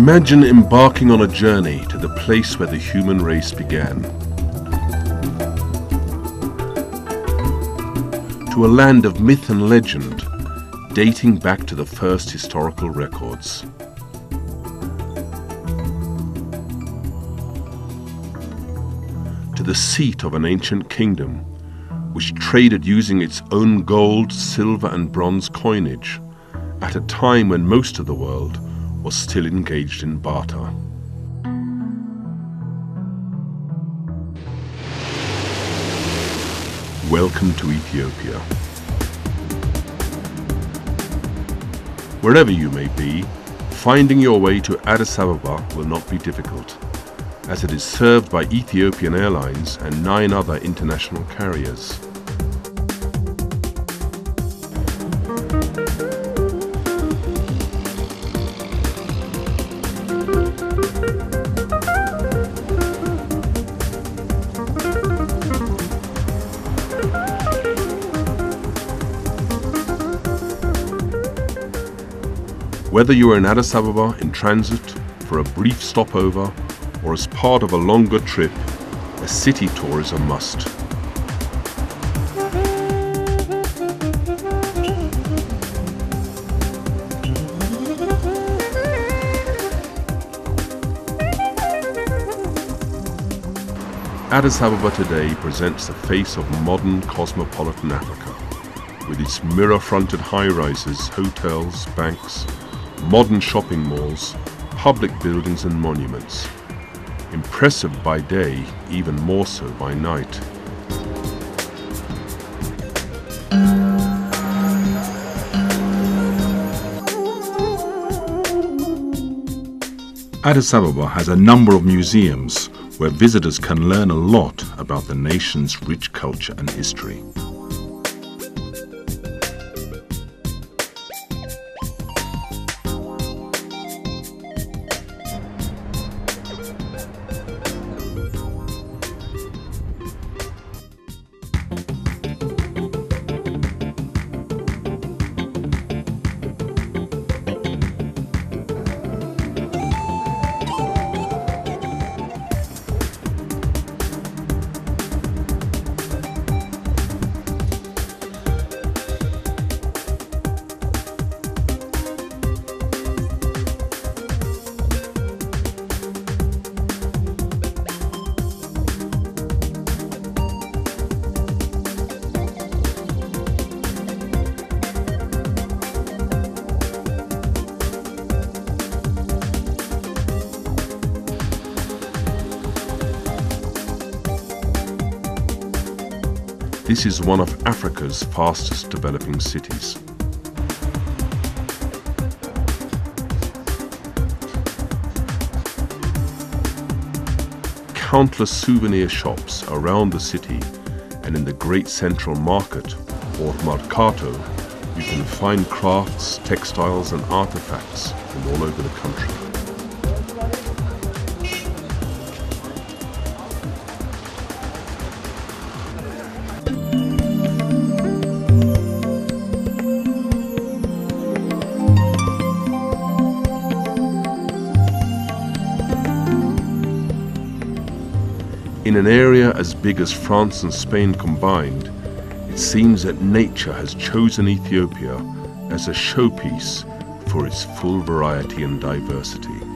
Imagine embarking on a journey to the place where the human race began. To a land of myth and legend dating back to the first historical records. To the seat of an ancient kingdom which traded using its own gold, silver and bronze coinage at a time when most of the world was still engaged in barter. Welcome to Ethiopia. Wherever you may be, finding your way to Addis Ababa will not be difficult, as it is served by Ethiopian Airlines and nine other international carriers. Whether you are in Addis Ababa in transit, for a brief stopover, or as part of a longer trip, a city tour is a must. Addis Ababa today presents the face of modern cosmopolitan Africa, with its mirror-fronted high-rises, hotels, banks, modern shopping malls, public buildings and monuments. Impressive by day, even more so by night. Addis Ababa has a number of museums where visitors can learn a lot about the nation's rich culture and history. This is one of Africa's fastest developing cities. Countless souvenir shops around the city and in the great central market, or Mercato, you can find crafts, textiles and artifacts from all over the country. In an area as big as France and Spain combined, it seems that nature has chosen Ethiopia as a showpiece for its full variety and diversity.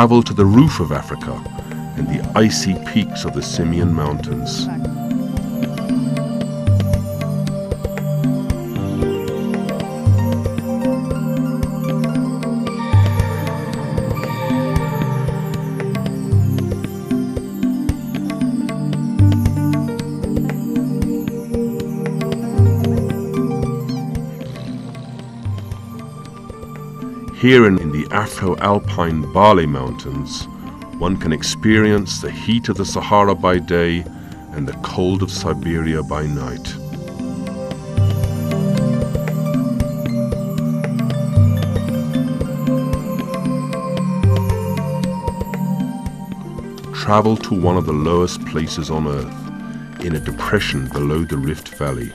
Travel to the roof of Africa and the icy peaks of the Simien Mountains. Here in, the Afro-Alpine Bale Mountains, one can experience the heat of the Sahara by day and the cold of Siberia by night. Travel to one of the lowest places on Earth, in a depression below the Rift Valley.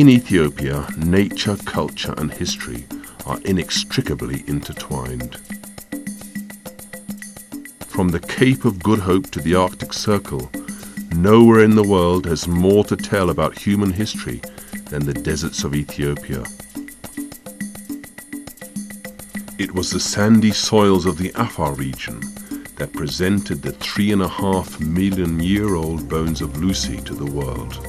In Ethiopia, nature, culture and history are inextricably intertwined. From the Cape of Good Hope to the Arctic Circle, nowhere in the world has more to tell about human history than the deserts of Ethiopia. It was the sandy soils of the Afar region that presented the three and a half million year old bones of Lucy to the world.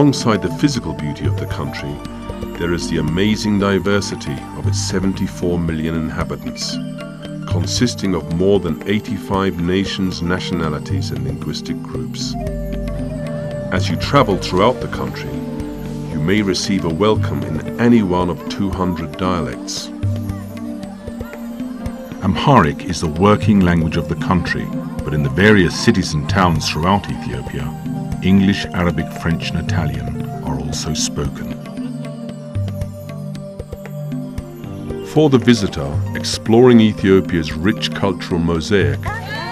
Alongside the physical beauty of the country, there is the amazing diversity of its 74 million inhabitants, consisting of more than 85 nations, nationalities and linguistic groups. As you travel throughout the country, you may receive a welcome in any one of 200 dialects. Amharic is the working language of the country, but in the various cities and towns throughout Ethiopia, English, Arabic, French and Italian are also spoken. For the visitor, exploring Ethiopia's rich cultural mosaic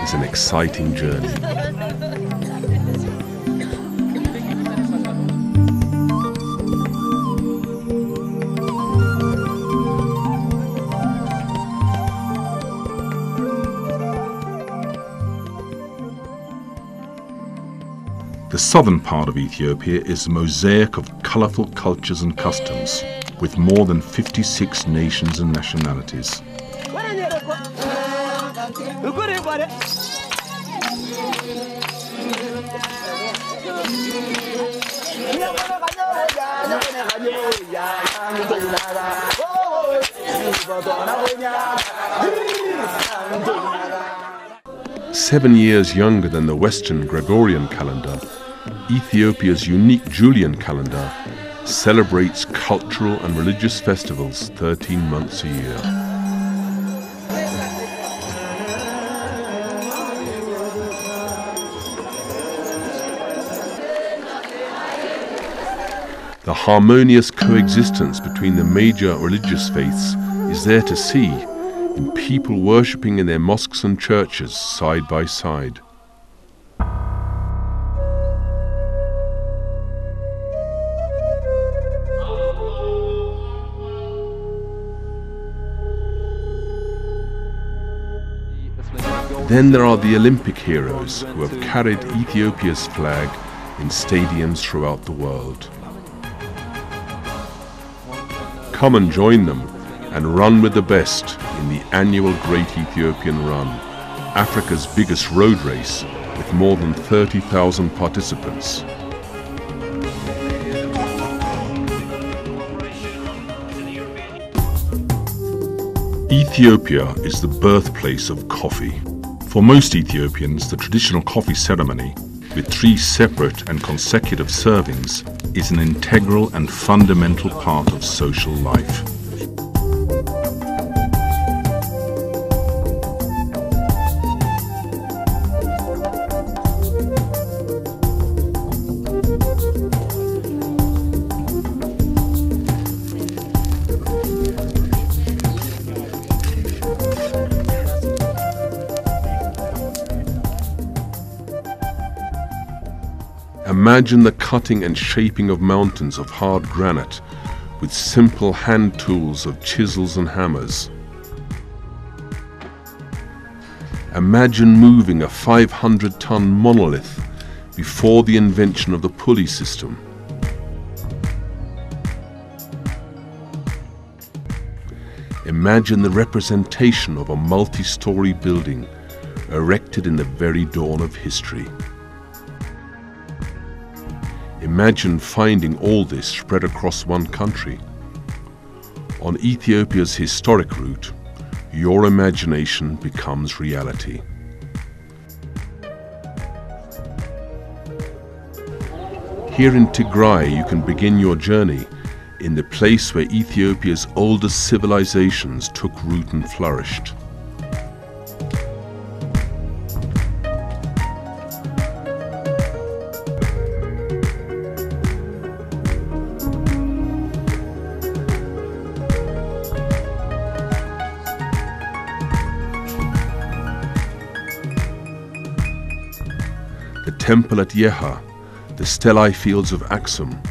is an exciting journey. The southern part of Ethiopia is a mosaic of colourful cultures and customs, with more than 56 nations and nationalities. Seven years younger than the Western Gregorian calendar, Ethiopia's unique Julian calendar celebrates cultural and religious festivals 13 months a year. The harmonious coexistence between the major religious faiths is there to see in people worshipping in their mosques and churches side by side. Then there are the Olympic heroes who have carried Ethiopia's flag in stadiums throughout the world. Come and join them and run with the best in the annual Great Ethiopian Run, Africa's biggest road race with more than 30,000 participants. Ethiopia is the birthplace of coffee. For most Ethiopians, the traditional coffee ceremony, with three separate and consecutive servings, is an integral and fundamental part of social life. Imagine the cutting and shaping of mountains of hard granite with simple hand tools of chisels and hammers. Imagine moving a 500 ton monolith before the invention of the pulley system. Imagine the representation of a multi-story building erected in the very dawn of history. Imagine finding all this spread across one country. On Ethiopia's historic route, your imagination becomes reality. Here in Tigray, you can begin your journey in the place where Ethiopia's oldest civilizations took root and flourished. Temple at Yeha, the Stelae fields of Axum,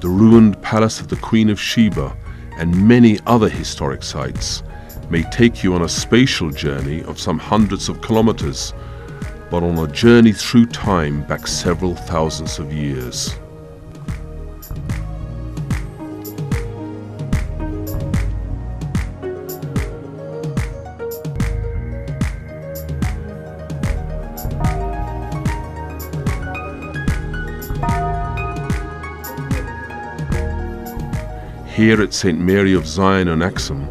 the ruined palace of the Queen of Sheba, and many other historic sites may take you on a spatial journey of some hundreds of kilometers, but on a journey through time back several thousands of years. Here at St. Mary of Zion on Axum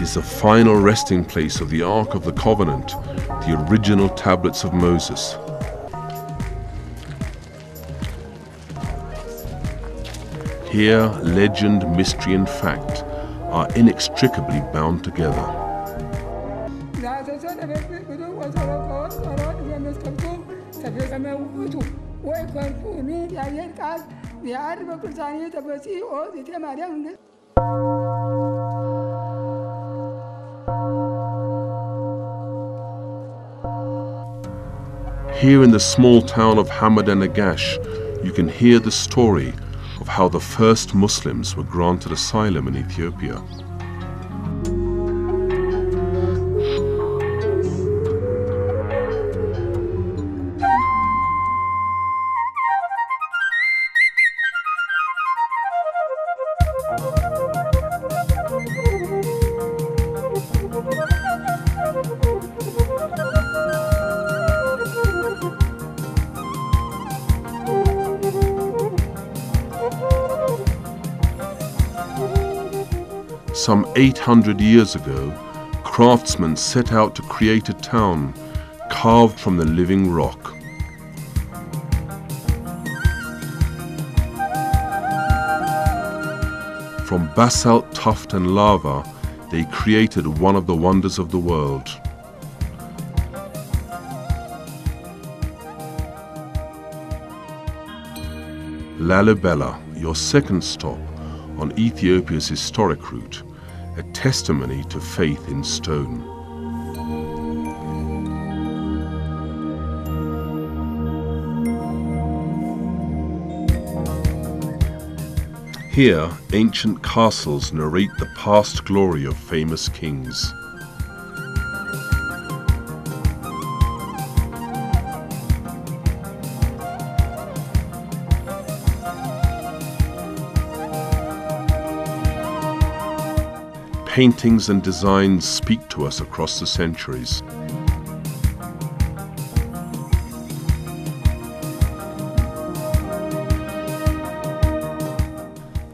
is the final resting place of the Ark of the Covenant, the original tablets of Moses. Here, legend, mystery, and fact are inextricably bound together. Here in the small town of Hamadan Agash, you can hear the story of how the first Muslims were granted asylum in Ethiopia. 800 years ago, craftsmen set out to create a town carved from the living rock. From basalt, tuff and lava, they created one of the wonders of the world. Lalibela, your second stop on Ethiopia's historic route, a testimony to faith in stone. Here, ancient castles narrate the past glory of famous kings. Paintings and designs speak to us across the centuries.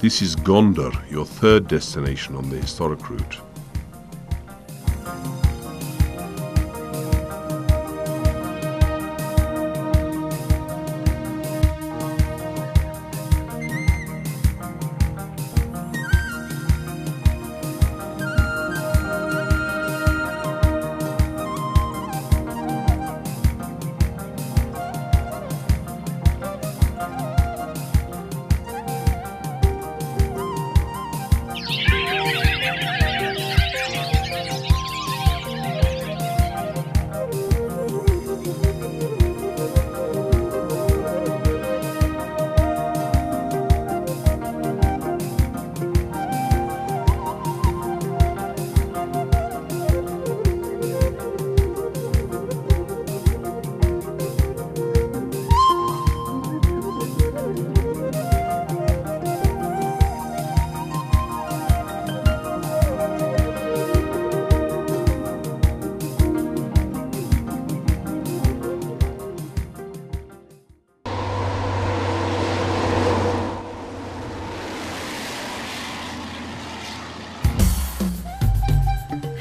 This is Gondar, your third destination on the historic route.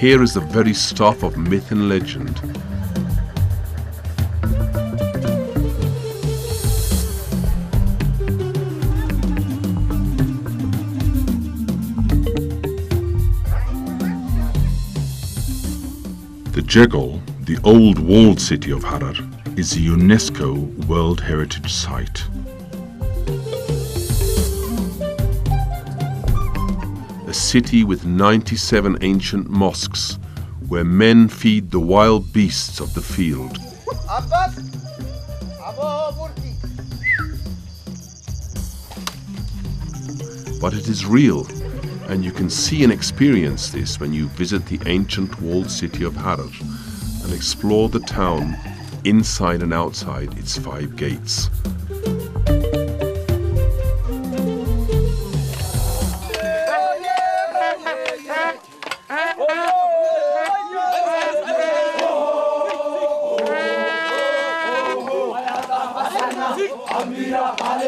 Here is the very stuff of myth and legend. The Jegol, the old walled city of Harar, is a UNESCO World Heritage Site. City with 97 ancient mosques where men feed the wild beasts of the field. But it is real, and you can see and experience this when you visit the ancient walled city of Harar and explore the town inside and outside its five gates.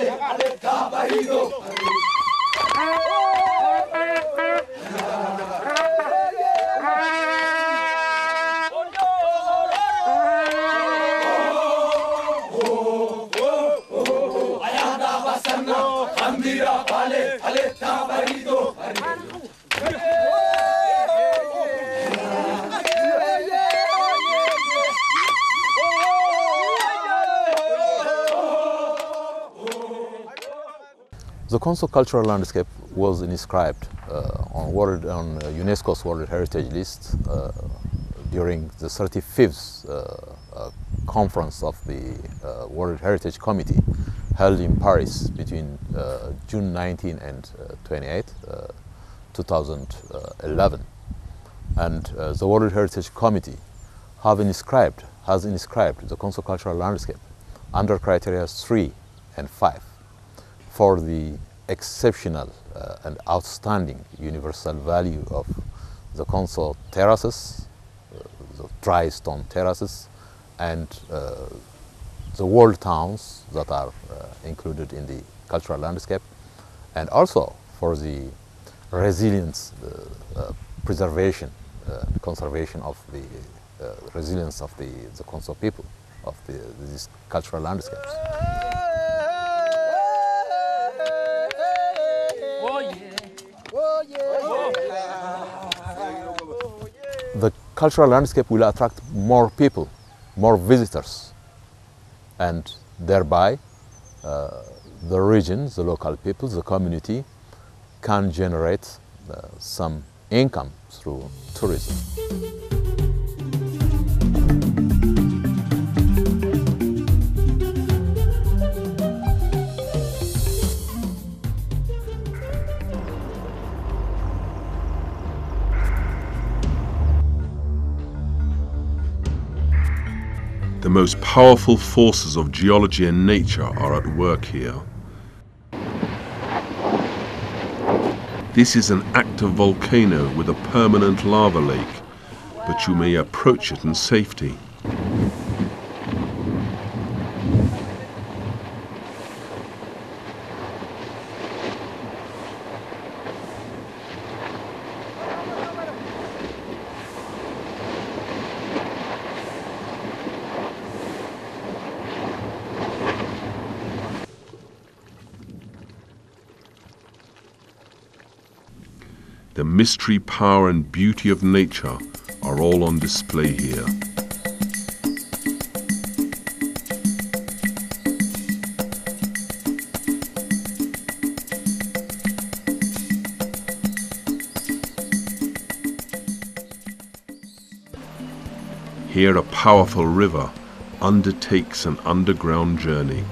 dale, dale, caballito. The Konso cultural landscape was inscribed uh, on, World, on uh, UNESCO's World Heritage List uh, during the 35th uh, uh, conference of the uh, World Heritage Committee held in Paris between June 19 and 28, 2011. And the World Heritage Committee have inscribed, has inscribed the Konso cultural landscape under criteria 3 and 5 for the exceptional uh, and outstanding universal value of the Konso terraces, uh, the dry stone terraces, and uh, the walled towns that are uh, included in the cultural landscape, and also for the resilience, uh, preservation, conservation of the resilience of the, the Konso people of the, these cultural landscapes. Cultural landscape will attract more people, more visitors, and thereby uh, the region, the local people, the community can generate uh, some income through tourism. The most powerful forces of geology and nature are at work here. This is an active volcano with a permanent lava lake, but you may approach it in safety. The mystery, power, and beauty of nature are all on display here. Here, a powerful river undertakes an underground journey.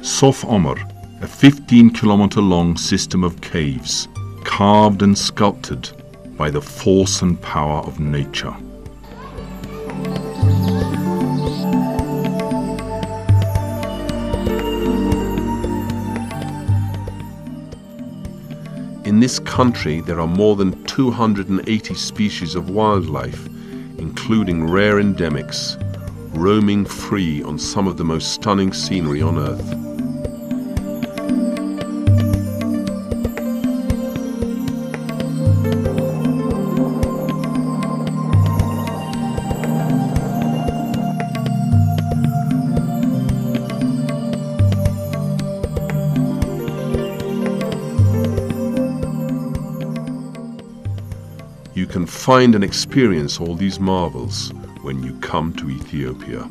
Sof Omar, a 15 kilometer long system of caves, carved and sculpted by the force and power of nature. In this country, there are more than 280 species of wildlife, including rare endemics, roaming free on some of the most stunning scenery on Earth. Find and experience all these marvels when you come to Ethiopia.